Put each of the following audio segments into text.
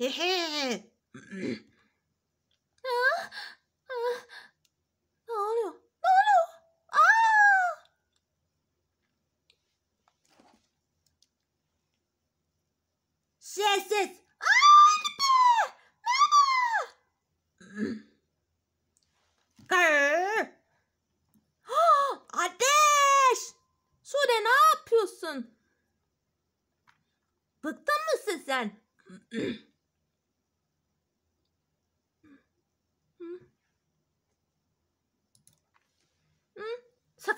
Hehe. Ah, ah. Ne oluyor? Ne oluyor? Aa! Sessiz. Ateş! Sude ne yapıyorsun? Bıktın mısın sen?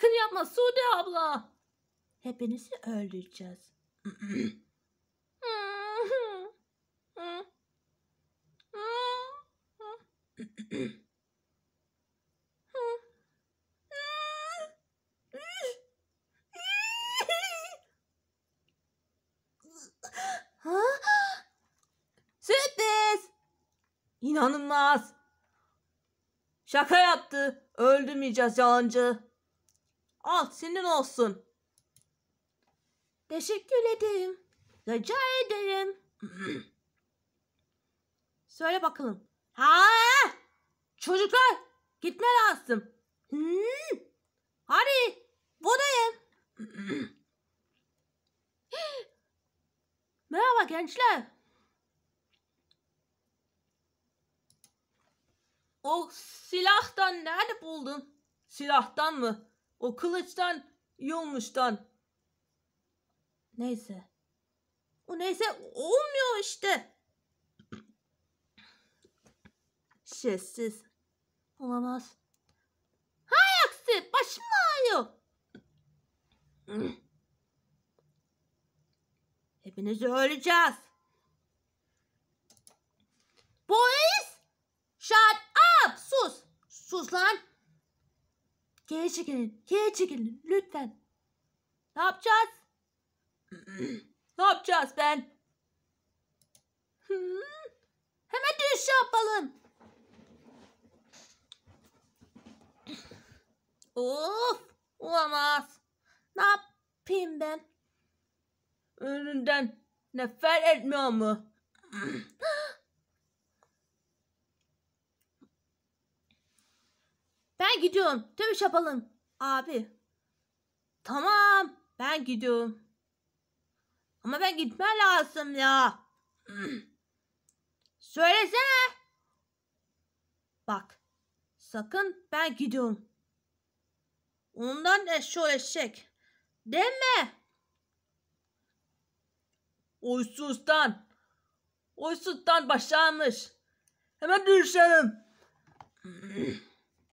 Sakın yapma Sude abla. Hepinizi öldüreceğiz. Sürpriz! İnanılmaz. Şaka yaptı. Öldürmeyeceğiz yalancı. Al senin olsun. Teşekkür ederim. Rica ederim. Söyle bakalım. Ha! Çocuklar gitme lazım. Hmm. Hadi buradayım. Merhaba gençler. O silahtan nerede buldun? Silahtan mı? O kılıçtan, yolmuştan. Neyse. O neyse olmuyor işte. Sessiz. Olamaz. Hay aksi başım ağrıyor. Hepinizi öleceğiz. Polis! Shut up! Sus! Sus lan! Geri çekilin, geri çekilin lütfen. Ne yapacağız? ne yapacağız ben? Hmm, Hemen dönüş yapalım. Of! Olamaz. Ne yapayım ben? Önünden nefret etmiyor mu? Ben gidiyorum. Dövüş yapalım. Abi. Tamam. Ben gidiyorum. Ama ben gitmem lazım ya. Söylesene. Bak. Sakın ben gidiyorum. Ondan eşşoğlu eşek. Deme. Uysuzdan. Uysuzdan başlamış. Hemen düşelim.